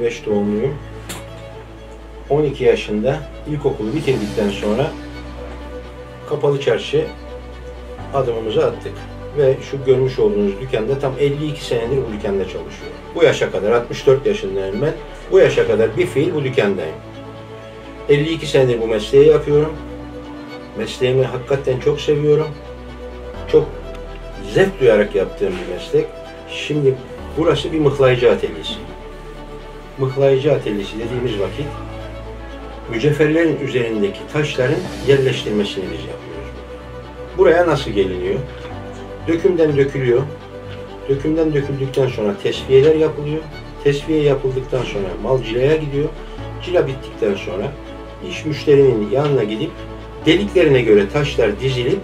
1955 doğumluyum. 12 yaşında ilkokulu bitirdikten sonra kapalı çarşı adımımızı attık. Ve şu görmüş olduğunuz dükkanda tam 52 senedir bu dükkanda çalışıyorum. Bu yaşa kadar, 64 yaşındayım ben. Bu yaşa kadar bir fiil bu dükkandayım. 52 senedir bu mesleği yapıyorum. Mesleğimi hakikaten çok seviyorum. Çok zevk duyarak yaptığım bir meslek. Şimdi burası bir mıhlayıcı atölyesi. Mıhlayıcı atölyesi dediğimiz vakit mücevherlerin üzerindeki taşların yerleştirmesini biz yapıyoruz. Buraya nasıl geliniyor? Dökümden dökülüyor. Dökümden döküldükten sonra tesviyeler yapılıyor. Tesviye yapıldıktan sonra mal cilaya gidiyor. Cila bittikten sonra iş müşterinin yanına gidip deliklerine göre taşlar dizilip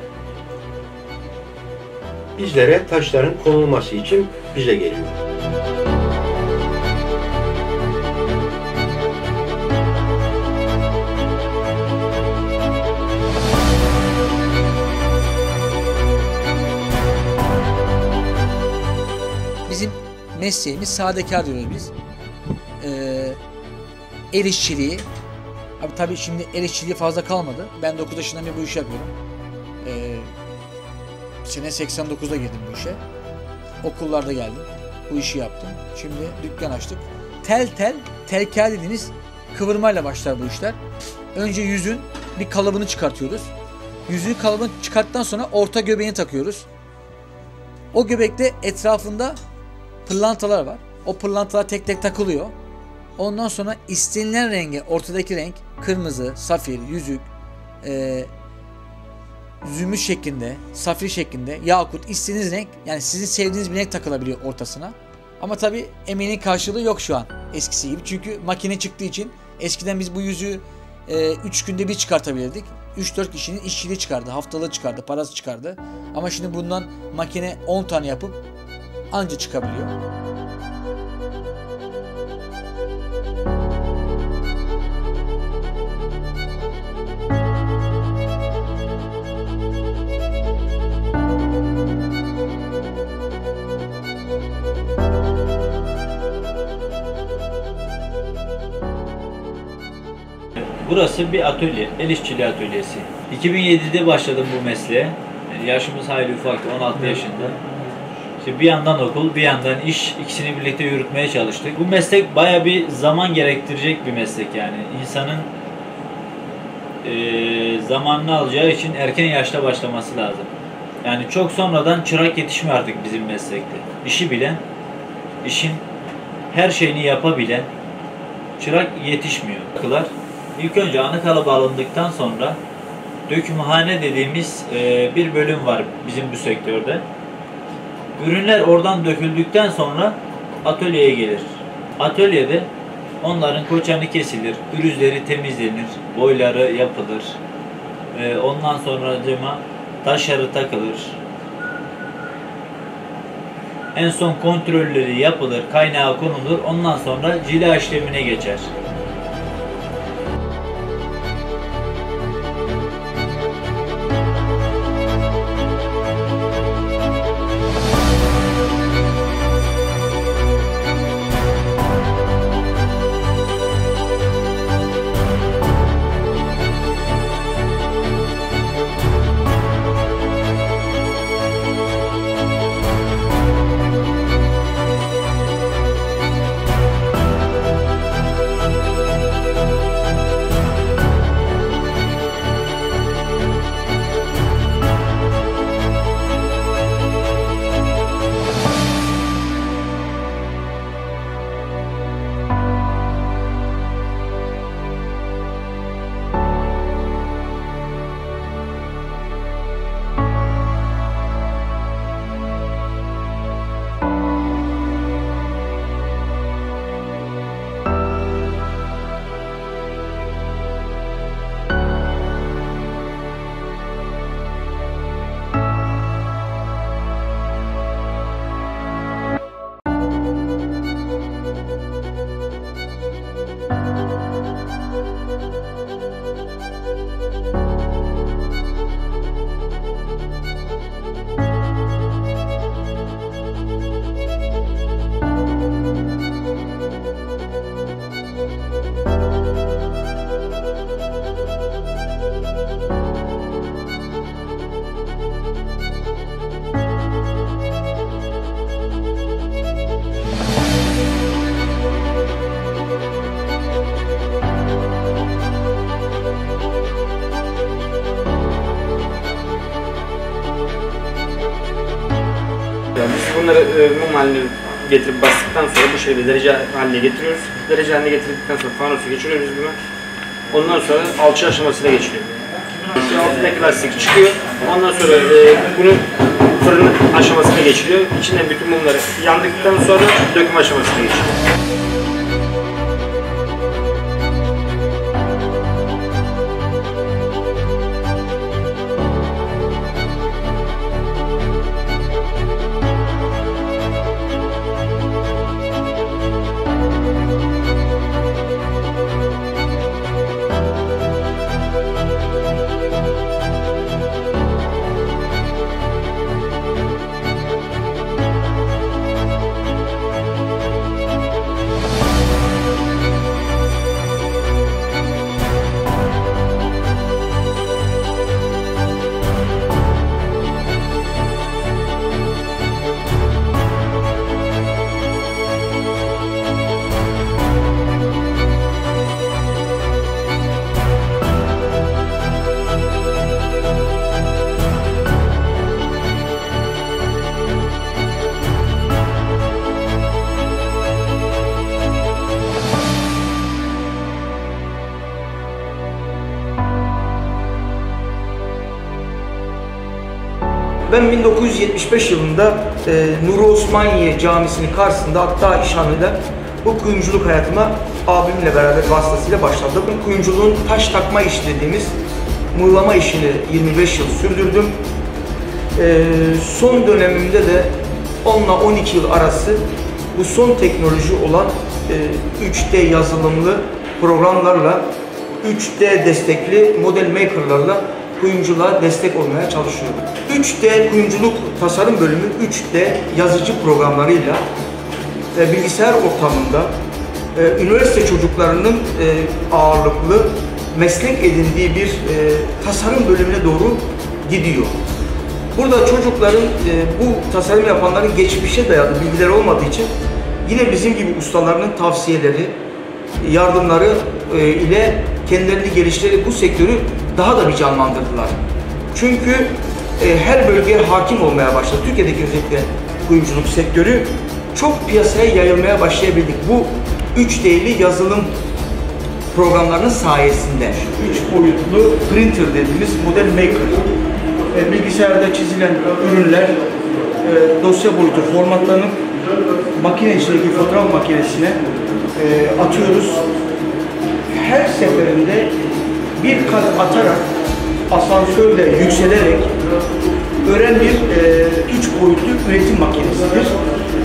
bizlere taşların konulması için bize geliyor. Mesleğimiz sadekar diyoruz biz. Ee, el işçiliği. Abi tabii şimdi el işçiliği fazla kalmadı. Ben 9 yaşından beri bu işi yapıyorum. Ee, sene 89'da girdim bu işe. Okullarda geldim. Bu işi yaptım. Şimdi dükkan açtık. Tel tel, telkel dediğiniz kıvırmayla başlar bu işler. Önce yüzün bir kalıbını çıkartıyoruz. Yüzüğün kalıbını çıkarttıktan sonra orta göbeğini takıyoruz. O göbekte etrafında pırlantalar var. O pırlantalar tek tek takılıyor. Ondan sonra istenilen renge, ortadaki renk kırmızı, safir, yüzük, e, zümrüt şeklinde, safir şeklinde, yakut istediğiniz renk yani sizin sevdiğiniz bir renk takılabiliyor ortasına. Ama tabi emeğinin karşılığı yok şu an eskisi gibi. Çünkü makine çıktığı için eskiden biz bu yüzüğü 3 günde bir çıkartabilirdik. 3-4 kişinin işçiliği çıkardı, haftalığı çıkardı, parası çıkardı. Ama şimdi bundan makine 10 tane yapıp anca çıkabiliyor. Burası bir atölye, el işçiliği atölyesi. 2007'de başladım bu mesleğe. Yani yaşımız hayli ufaktı, 16 yaşında. İşte bir yandan okul, bir yandan iş, ikisini birlikte yürütmeye çalıştık. Bu meslek baya bir zaman gerektirecek bir meslek yani. İnsanın eee zamanını alacağı için erken yaşta başlaması lazım. Yani çok sonradan çırak yetişmiyor artık bizim meslekte. İşi bilen, işin her şeyini yapabilen çırak yetişmiyor. Kılar. İlk önce ana kalıbı alındıktan sonra dökümhane dediğimiz e, bir bölüm var bizim bu sektörde. Ürünler oradan döküldükten sonra atölyeye gelir. Atölyede onların koçanı kesilir, ürüzleri temizlenir, boyları yapılır. E, ondan sonra cema taşları takılır. En son kontrolleri yapılır, kaynağı konulur. Ondan sonra cila işlemine geçer. Haline getirip bastıktan sonra bu şekilde derece haline getiriyoruz. Derece haline getirdikten sonra fanosu geçiriyoruz bunu. Ondan sonra alçı aşamasına geçiliyor. Şu altındaki lastik çıkıyor. Ondan sonra e, bunu fırın aşamasına geçiliyor. İçinden bütün mumları yandıktan sonra döküm aşamasına geçiliyor. Ben 1975 yılında e, Nuri Osmaniye Camisi'nin karşısında hatta İşhanlı'da bu kuyumculuk hayatıma abimle beraber vasıtasıyla başladım. Kuyumculuğun taş takma işi dediğimiz mığlama işini 25 yıl sürdürdüm. E, son dönemimde de 10 ile 12 yıl arası bu son teknoloji olan e, 3D yazılımlı programlarla 3D destekli model makerlarla kuyumculuğa destek olmaya çalışıyorum. 3D kuyumculuk tasarım bölümü 3D yazıcı programlarıyla e, bilgisayar ortamında e, üniversite çocuklarının e, ağırlıklı meslek edindiği bir e, tasarım bölümüne doğru gidiyor. Burada çocukların e, bu tasarım yapanların geçmişe dayalı bilgileri olmadığı için yine bizim gibi ustalarının tavsiyeleri, yardımları e, ile kendilerini geliştirerek bu sektörü daha da bir canlandırdılar. Çünkü e, her bölgeye hakim olmaya başladı. Türkiye'deki özellikle kuyumculuk sektörü çok piyasaya yayılmaya başlayabildik. Bu 3D'li yazılım programlarının sayesinde. 3 boyutlu printer dediğimiz model maker. E, bilgisayarda çizilen ürünler e, dosya boyutu formatlanıp makine içindeki fotoğraf makinesine e, atıyoruz. Her seferinde bir kat atarak asansörle yükselerek ören bir e, üç boyutlu üretim makinesidir.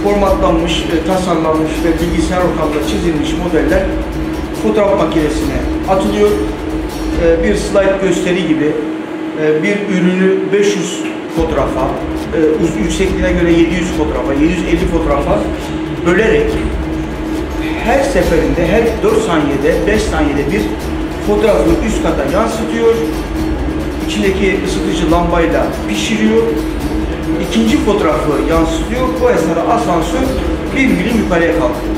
Formatlanmış, e, tasarlanmış ve bilgisayar ortamında çizilmiş modeller fotoğraf makinesine atılıyor. E, bir slide gösteri gibi e, bir ürünü 500 fotoğrafa, e, yüksekliğine göre 700 fotoğrafa, 750 fotoğrafa bölerek her seferinde her 4 saniyede 5 saniyede bir fotoğrafı üst kata yansıtıyor. İçindeki ısıtıcı lambayla pişiriyor. İkinci fotoğrafı yansıtıyor. Bu esnada asansör bir milim yukarıya kalkıyor.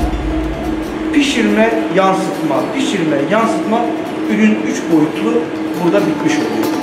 Pişirme, yansıtma, pişirme, yansıtma ürün üç boyutlu burada bitmiş oluyor.